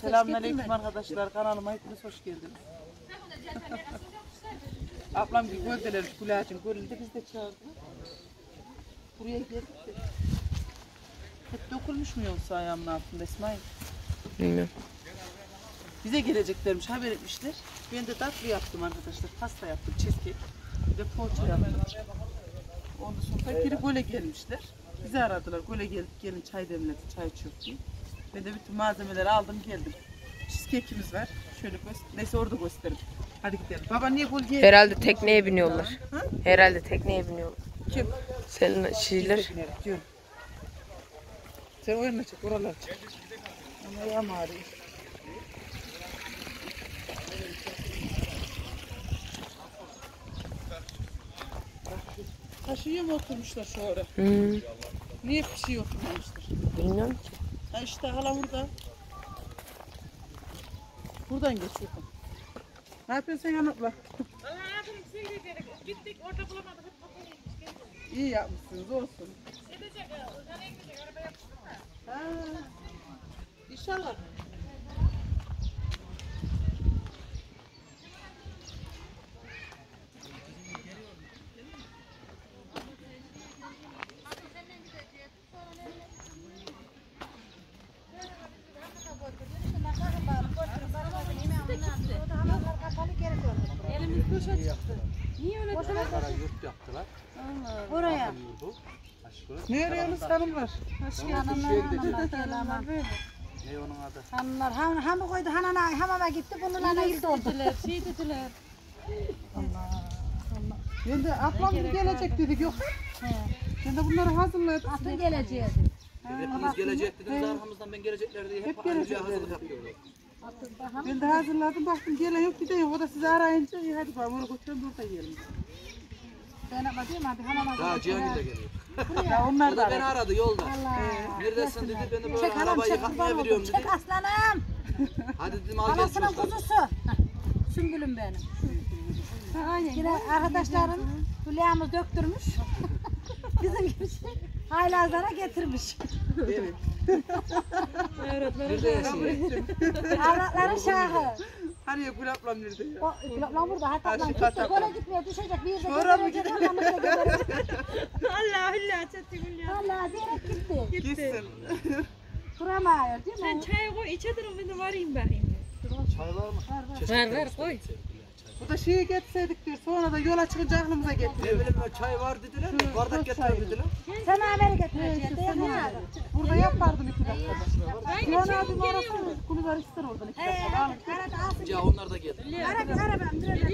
Selamünaleyküm arkadaşlar. Kanalıma hepiniz hoş geldiniz. Ablam bir göldeler Gülacım gölünde biz de çağırdık. Buraya geldik de. Hep dokunmuş mu yoksa ayağımın altında İsmail? Bilmiyorum. Bize geleceklermiş haber etmişler. Ben de tatlı yaptım arkadaşlar. Pasta yaptım, cheesecake. Bir de poğaça yaptım. Ondan sonra geri göle gelmişler. Bizi aradılar. Göle geldik gelin çay demledi, çay içiyor Ben de bütün malzemeleri aldım geldim. Cheesecake'imiz var. Şöyle göster. Neyse orada göstereyim. Hadi gidelim. Baba niye gol geldi? Herhalde tekneye biniyorlar. Ha? Herhalde tekneye biniyorlar. Kim? Senin şeyler. Diyorum. Sen o yana çek, oralar çek. Ama ayağım ağrıyor. Taşıya mı oturmuşlar şu ara? Hmm, Niye bir şey oturmamışlar? bilmiyorum ki. Ha işte hala burada. Buradan geçiyor. Ne yapıyorsun sen yanıkla? Gittik orada bulamadık. Hep gitmiş. geldi. İyi yapmışsınız olsun. Gidecek. Nereye gidecek? Araba yapsın mı? Ha. İnşallah. Elimiz boşa çıktı. Niye öyle boşa Kara yurt yaptılar. Oraya. Yurdu. Aşkı. Ne arıyorsunuz hanımlar? Ne onun adı? Hanımlar ham, hamı koydu hanana hamama gitti bununla yıl doldu. dediler? Şey dediler. Ben de ablam bir gelecek dedik yok. Ben de bunları hazırladım. Atın geleceğiz. Hepimiz gelecek dediniz arkamızdan ben gelecekler diye hep, Hep gelecekler hazırlık dedi. yapıyorlar. Ben de hazırladım baktım gelen yok yok. O da sizi arayınca hadi bakalım onu götürelim burada yiyelim. Ben ama diyorum abi hamama Daha Cihangir de geliyor. Ya onlar O da beni aradı. yolda. Allah. Neredesin dedi ben de böyle Çek anam arabayı çek yıkatmaya kurban veriyorum oldum. dedi. Çek aslanım. Hadi dedim al gel Anasının çocuklar. kuzusu. Sümbülüm benim. Yine arkadaşlarım Hülya'mız döktürmüş. Bizim gibi şey. Haylazlara getirmiş. Evet. Nerede yaşıyor? Avratların şahı. Hani ya Gül ablam nerede ya? O Lan burada hatta şu gitti. var. gitmeye düşecek. Bir yerde Sonra mı götürecek. Anamı da. Allah Allah çatı gül ya. Vallahi diyerek gitti. Gitsin. Duramıyor değil Sen mi? çay koy içedir ben de varayım bakayım. Çay var mı? Ver ver koy. Bu da şeye getseydik diyor. Sonra da yola çıkınca aklımıza Ne getirdi. bileyim çay var dediler. Bardak boş getir çay dediler. Sen haberi mi? Burada yapardım Cihan abim arasın. Kulüber ister oradan. Ya onlar da geldi. Arabam. Duracak.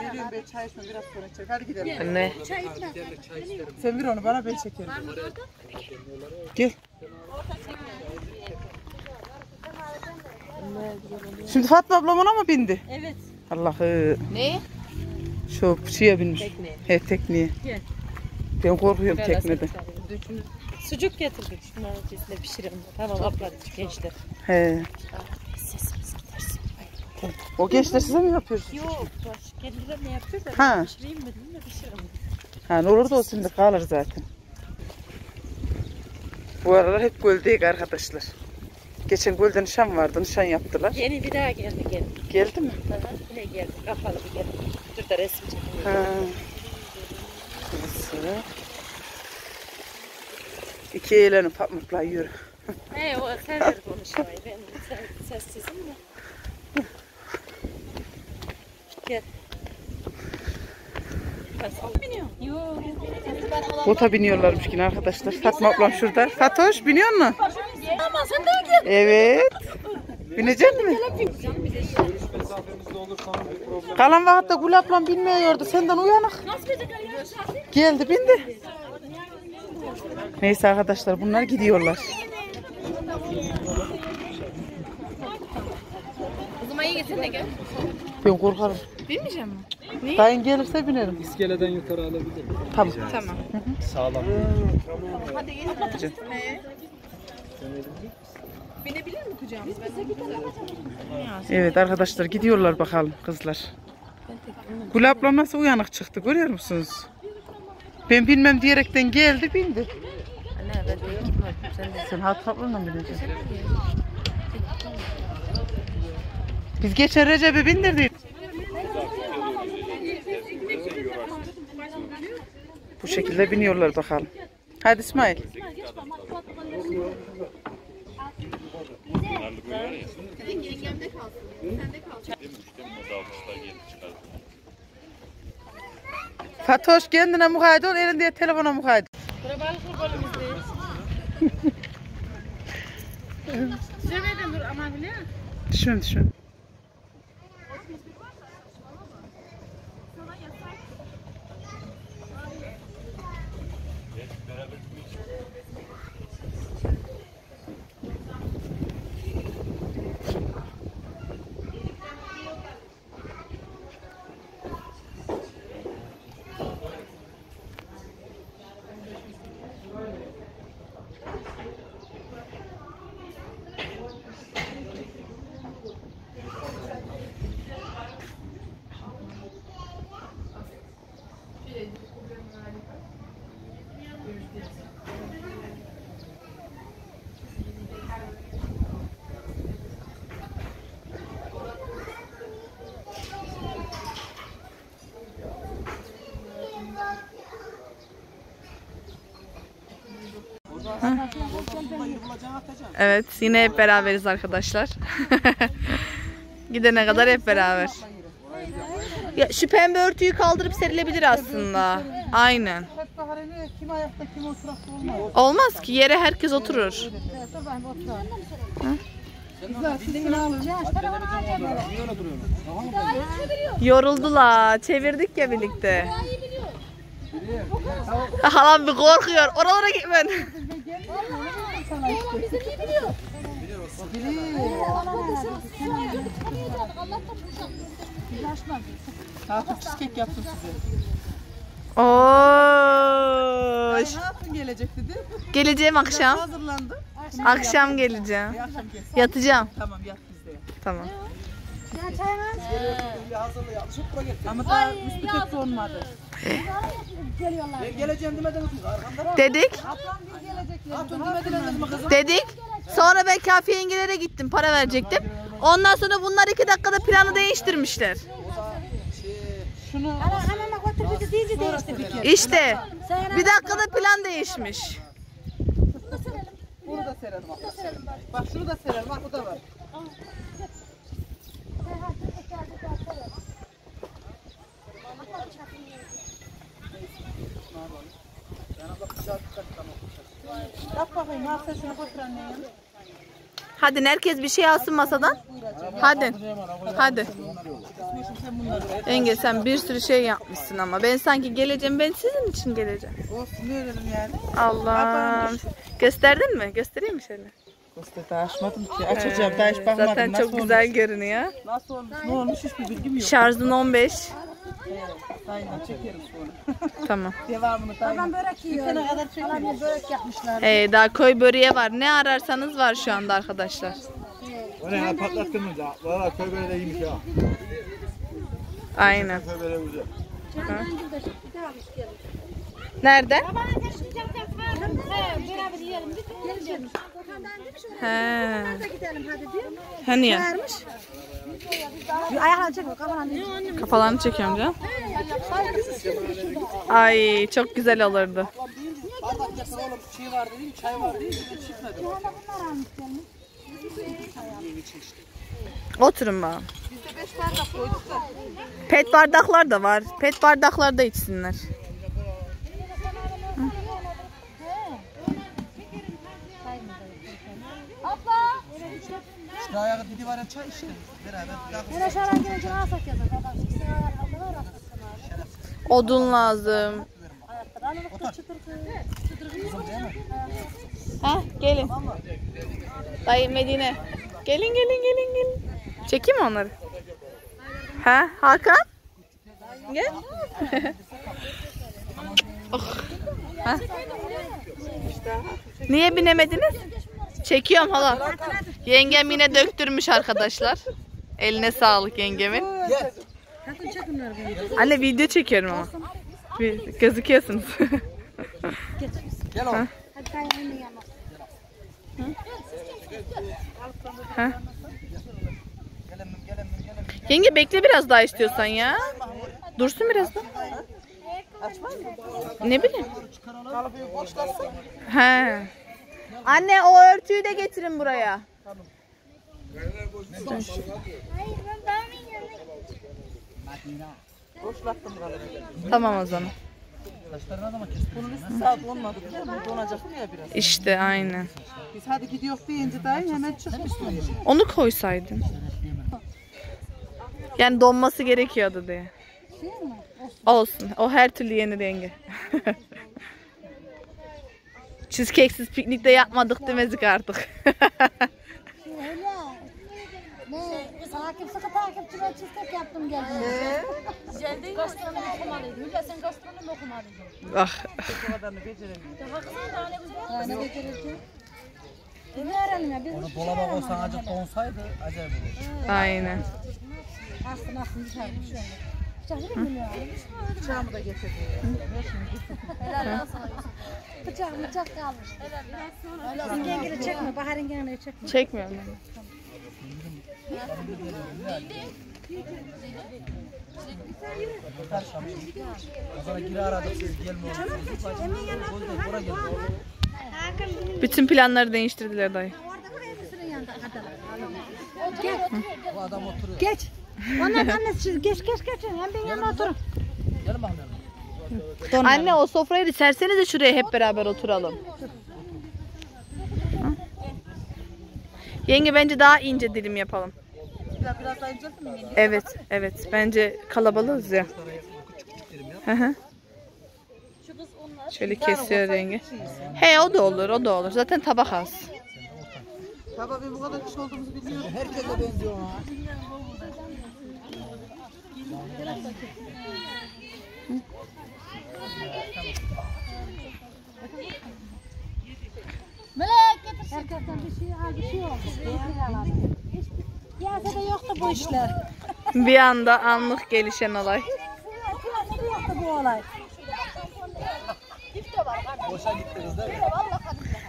Geliyorum ben çay içmem biraz sonra çek. Hadi gidelim. Anne. Çay içme. Çay isterim. Sen bir onu bana ben çekerim. Gel. Şimdi Fatma ablam ona mı bindi? Evet. Allah'ı. Ne? Şu şeye binmiş. Tekneye. He tekneye. Gel. Ben korkuyorum teknede. Sucuk getirdik. Şunların içerisinde pişirelim. Tamam abladık gençler. He. Sesimiz gidersin. O gençler size mi yapıyorsun? Yok. Kendileri ne yapıyor da Ha. pişireyim dedim de pişiririm. Ha ne olur da o şimdi kalır zaten. Bu aralar hep göldeyik arkadaşlar. Geçen gölde nişan vardı, nişan yaptılar. Yeni bir daha geldi geldi. Geldi mi? Aha, yine geldi. Kapalı bir geldi. Dur da resim çekelim. Ha. Burası. İki eğlenin Fatma'la yürü. He o sever konuşmayı. Ben ses- sessizim de. Gel. Sen. Bota biniyorlarmış yine arkadaşlar. Fatma ablam şurada. Fatoş biniyor mu? Ama sen de gel. Evet. Binecek mi? Kalan vakitte Gül ablam bilmiyordu. Senden uyanık. Geldi bindi. Neyse arkadaşlar bunlar gidiyorlar. O zaman iyi getir de gel. Ben korkarım. Bilmeyeceğim mi? Dayın gelirse binerim. İskeleden yukarı alabilir. Tamam. Tamam. Sağlam. Hadi gelin. Binebilir mi kucağımız? Evet arkadaşlar gidiyorlar bakalım kızlar. Gül ablam nasıl uyanık çıktı görüyor musunuz? Ben bilmem diyerekten geldi bindi. Ne ben tek gitmedim. Sen de Sen hatırlatma mı bileceksin? Biz geçen Recep'i bindirdik. Bu şekilde biniyorlar bakalım. Hadi İsmail. Fatoş kendine mukayyet ol, elinde telefona mukayyet. Buraya balıklı golümüzdeyiz. Cemeden dur ama Evet yine hep beraberiz arkadaşlar. Gidene kadar hep beraber. Ya şu pembe örtüyü kaldırıp serilebilir aslında. Aynen. Olmaz. Ki yere herkes oturur. Yoruldular. Çevirdik ya birlikte. Halam bir korkuyor. Oralara gitmen. Hafif cheesecake yaptım size. Oo. Ay, ne yaptın gelecek dedi. Geleceğim akşam. Hazırlandı. Akşam geleceğim. Yatacağım. Tamam yat bizde. Tamam. Ama daha müspet olmadı. Ben geleceğim mi? Arkamda. Dedik. Kızım? Dedik. Sonra ben kafiye yengelere gittim. Para verecektim. Ondan sonra bunlar iki dakikada planı değiştirmişler. İşte bir dakikada plan değişmiş. bunu da serelim. Bak şunu da serelim. Bak bu da var. Şunu götür. Hadi herkes bir şey alsın masadan. Hadi. Hadi. Yenge sen bir sürü şey yapmışsın ama ben sanki geleceğim. Ben sizin için geleceğim. Olsun yani. Allah'ım. Gösterdin mi? Göstereyim mi şöyle? Usta daha açmadım ki. Açacağım. Daha hiç bakmadım. Zaten Nasıl çok olmuş? güzel görünüyor. Nasıl olmuş? Ne olmuş hiçbir bilgim yok. Şarjın 15. Sonra. Tamam. Devamını da Babam börek yiyor. sene kadar çekerim. Babam börek yapmışlar. Ee, daha koy böreği var. Ne ararsanız var şu anda arkadaşlar. O ne ya patlattınız ya. Valla köy böyle de iyiymiş ya. Aynen. Köy böyle güzel. Nerede? Beraber yiyelim. Geleceğim. Okan'dan demiş He. oraya gidelim hadi diyor. Hani ya? Ayağını çek kafadan diyor. Kafalarını çekiyorum canım. Ay çok güzel olurdu. Oğlum. Var dedim, çay var dedim. Oturun bana. Pet bardaklar da var. Pet bardaklar da içsinler. Şu ayağı didi var ya çay işte. Beraber. Yine şaran gelince alsak yazar. İkisini Odun lazım. Ha gelin. Dayı Medine. Gelin gelin gelin gelin. Çekeyim mi onları? Ha Hakan? Gel. oh. Ha? Niye binemediniz? Çekiyorum hala. Yengem yine döktürmüş arkadaşlar. Eline sağlık yengemin. Anne video çekiyorum ama. Gözüküyorsunuz. Gel oğlum. Yenge bekle biraz daha istiyorsan ya. Dursun biraz da. Ne bileyim. He. Anne o örtüyü de getirin buraya. Kalıbı. Tamam o zaman. İşte aynen. Biz hadi gidiyor deyince dayı hemen çıkmıştı. Onu koysaydın. Yani donması gerekiyordu diye. Olsun. O her türlü yenir yenge. Cheesecake'siz piknikte yapmadık demezik artık. Öyle. Ne? Takip sıkı takipçiler çiftlik yaptım geldim. Ee? Gastronomi okumalıydım. Hülya sen gastronomi okumalıydın. ah. O kadarını beceremiyor. Ya ne becerirsin? Biz öğrenelim ya. Biz Onu dolaba koysan acık donsaydı acayip olur. Aynen. Aslın aslın bir şey. Bıçak değil mi ya? Bıçağımı da getirdim. Bıçak bıçak kalmış. Sizin yengeni çekme. Bahar'ın yengeni çekme. Çekmiyorum ben. Bütün planları değiştirdiler dayı. Gel. Bu adam oturuyor. Geç. Onlar annesi geç geç geç. Hem benim yanına oturun. Gelin bakalım. Anne o sofrayı da sersenize şuraya hep beraber oturalım. Hı? Yenge bence daha ince dilim yapalım. Biraz, biraz daha inceltin mi? Evet, evet. Bence kalabalığız ya. Hı hı. Şöyle kesiyor rengi. He o da olur, o da olur. Zaten tabak az. Ben bu kadar kişi olduğumuzu bilmiyorum. Herkese benziyor ha. Melek getir. Herkesten bir şey al bir şey oldu. Piyasada yoktu bu işler. Bir anda anlık gelişen olay. Piyasada yoktu bu olay. Boşa gittiniz değil mi?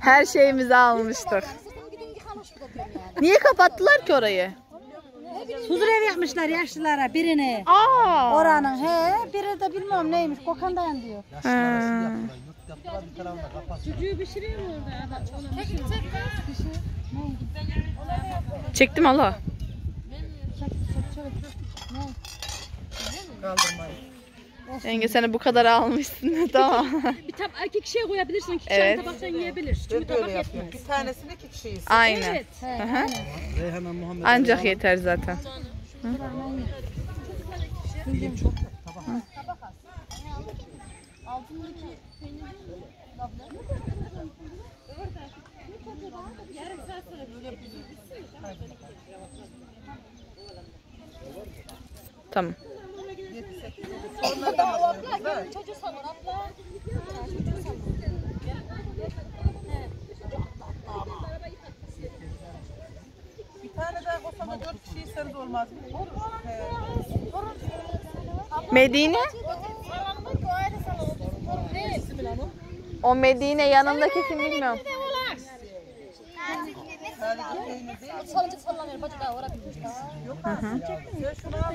Her şeyimizi almıştık. Niye kapattılar ki orayı? Huzur ev yapmışlar yaşlılara birini. Aa. Oranın he biri de bilmem neymiş kokandayan diyor. Yurt yaptılar bir tarafına kapatsın. Çektim Allah. Kaldırmayın. Yenge seni bu kadar almışsın. tamam. Bir tab iki kişiye koyabilirsin. İki Evet. tane tabaktan yiyebilir. Çünkü tabak yetmez. Bir tanesini iki kişiyiz. Aynen. Evet. Hı hı. Reyhan'a Muhammed. Ancak yeter zaten. Tamam. Bir tane daha dört olmaz mı? Medine? O Medine yanındaki kim bilmiyorum. Şunu al.